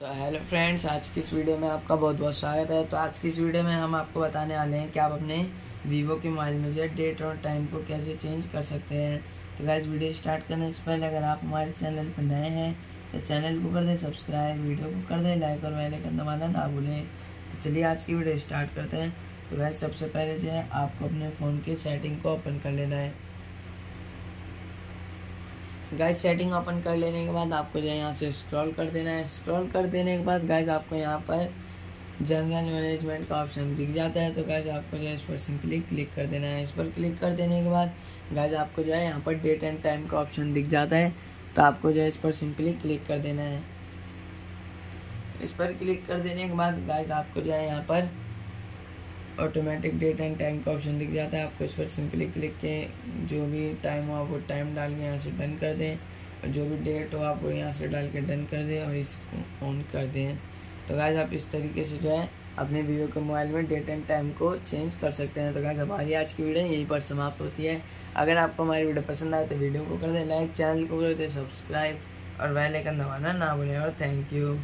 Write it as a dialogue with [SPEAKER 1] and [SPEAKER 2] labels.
[SPEAKER 1] तो hello friends आज की इस वीडियो में आपका बहुत बहुत स्वागत है। तो आज की इस वीडियो में हम आपको बताने वाले हैं कि आप अपने वीवो के मोबाइल में जो है डेट और टाइम को कैसे चेंज कर सकते हैं। तो गाइस वीडियो स्टार्ट करने से पहले अगर आप हमारे चैनल पर नए हैं तो चैनल को कर दें सब्सक्राइब वीडियो को कर दें लाइक और वेल आइकन दबाना ना भूलें। तो चलिए आज की वीडियो स्टार्ट करते हैं। तो गाइस सबसे पहले जो है आपको अपने फ़ोन की सेटिंग को ओपन कर लेना है। गाइस सेटिंग ओपन कर लेने के बाद आपको जो है यहाँ से स्क्रॉल कर देना है। स्क्रॉल कर देने के बाद गाइस आपको यहाँ पर जनरल मैनेजमेंट का ऑप्शन दिख जाता है। तो गाइस आपको जो है इस पर सिंपली क्लिक कर देना है। इस पर क्लिक कर देने के बाद गाइस आपको जो है यहाँ पर डेट एंड टाइम का ऑप्शन दिख जाता है। तो आपको जो है इस पर सिंपली क्लिक कर देना है। इस पर क्लिक कर देने के बाद गाइस आपको जो है यहाँ पर ऑटोमेटिक डेट एंड टाइम का ऑप्शन दिख जाता है। आपको इस पर सिंपली क्लिक के जो भी टाइम हो, आप वो टाइम डाल के यहाँ से डन कर दें और जो भी डेट हो, आप वो यहाँ से डाल के डन कर दें और इसको ऑन कर दें। तो गाइज़ आप इस तरीके से जो है अपने वीवो के मोबाइल में डेट एंड टाइम को चेंज कर सकते हैं। तो गाइज़ हमारी आज की वीडियो यहीं पर समाप्त होती है। अगर आपको हमारी वीडियो पसंद आए तो वीडियो को कर दें लाइक चैनल को कर दें सब्सक्राइब और आइकन दबाना ना भूलें और थैंक यू